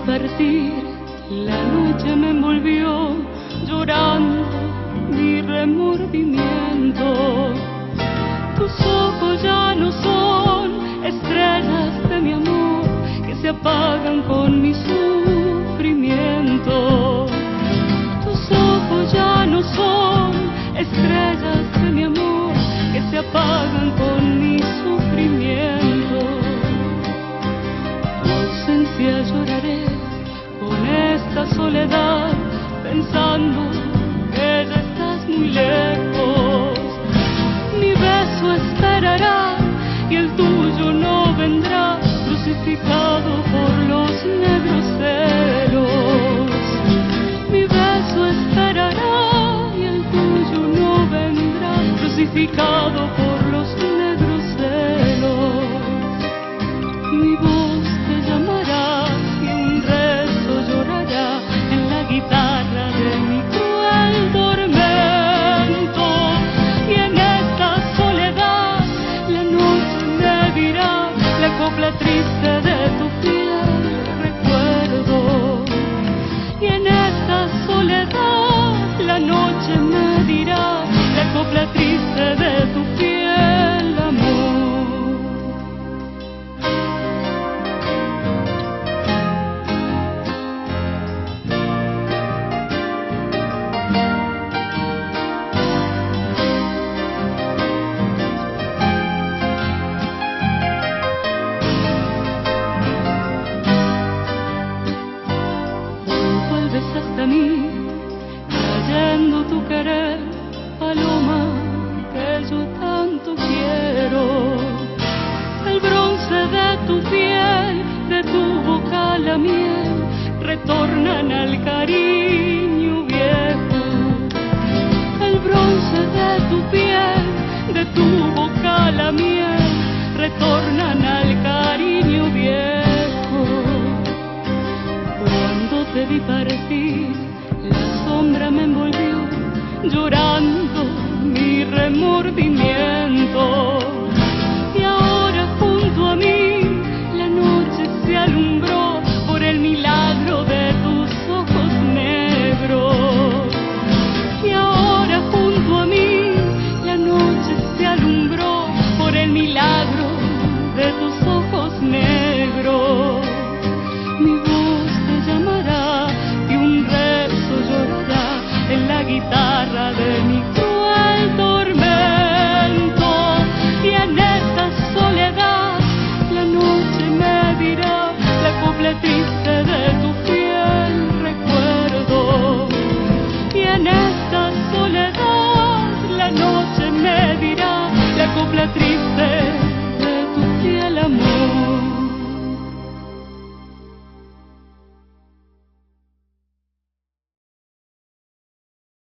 partir, la noche me envolvió llorando mi remordimiento. Soledad pensando que ya estás muy lejos. Mi beso esperará y el tuyo no vendrá crucificado por los negros celos. Mi beso esperará y el tuyo no vendrá crucificado por Bronce de tu piel, de tu boca la miel, retornan al cariño viejo. El bronce de tu piel, de tu boca la miel, retornan al cariño viejo. Cuando te vi partir, la sombra me envolvió, llorando mi remordimiento.